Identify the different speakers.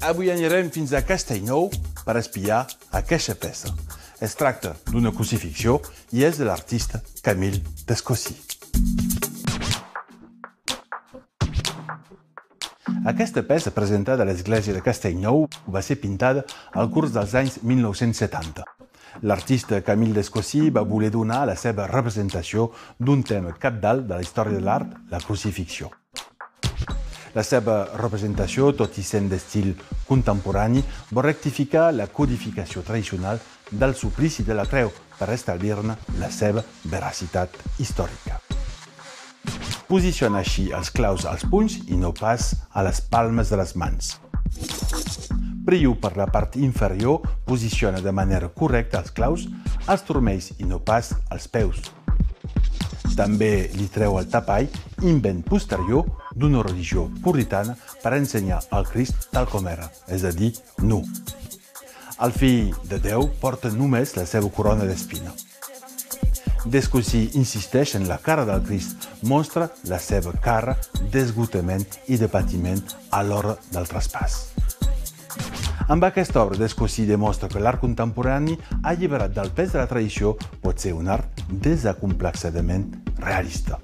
Speaker 1: Avui anirem fins a Castellnou per espiar aquesta peça. Es tracta d'una crucifixió i és de l'artista Camille Descossí. Aquesta peça presentada a l'església de Castellnou va ser pintada al curs dels anys 1970. L'artista Camille Descossí va voler donar la seva representació d'un tema capdalt de la història de l'art, la crucifixió. La seva representació, tot i sent d'estil contemporani, va rectificar la codificació tradicional del suplici de la creu per establir-ne la seva veracitat històrica. Posiciona així els claus als punys i no pas a les palmes de les mans. Priu per la part inferior posiciona de manera correcta els claus als turmells i no pas als peus. També li treu el tapall, invent posterior d'una religió puritana per ensenyar el Crist tal com era, és a dir, nu. El fill de Déu porta només la seva corona d'espina. Descosí insisteix en la cara del Crist, mostra la seva cara d'esgotament i de patiment a l'hora del traspàs. Amb aquesta obra, Descosí demostra que l'art contemporani, alliberat del pes de la tradició, pot ser un art desacomplexadament realista.